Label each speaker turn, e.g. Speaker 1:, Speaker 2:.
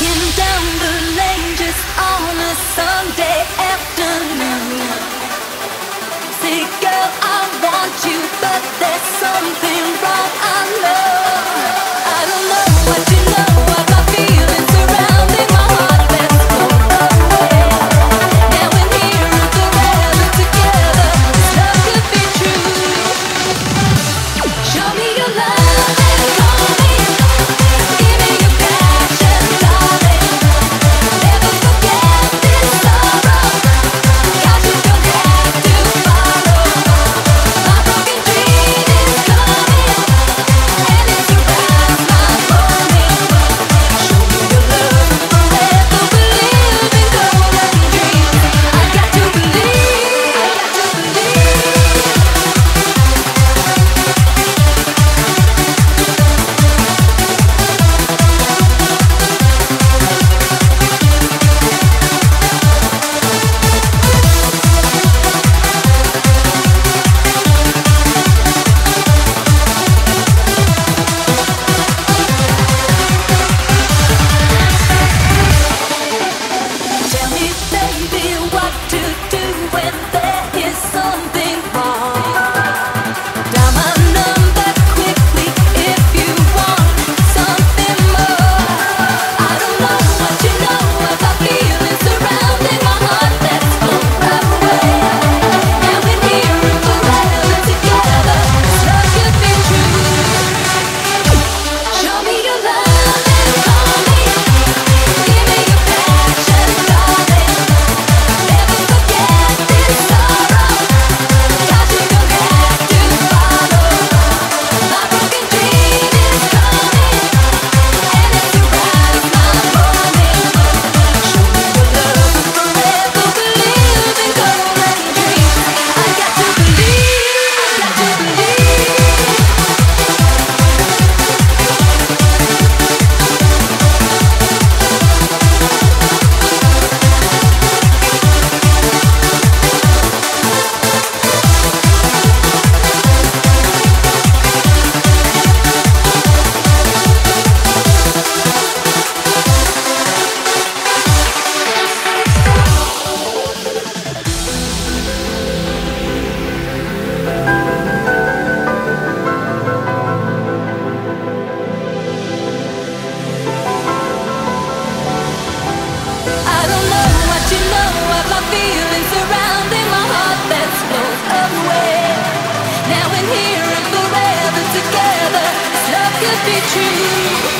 Speaker 1: Down the lane just on a Sunday afternoon. Say, girl, I want you, but there's something. be true.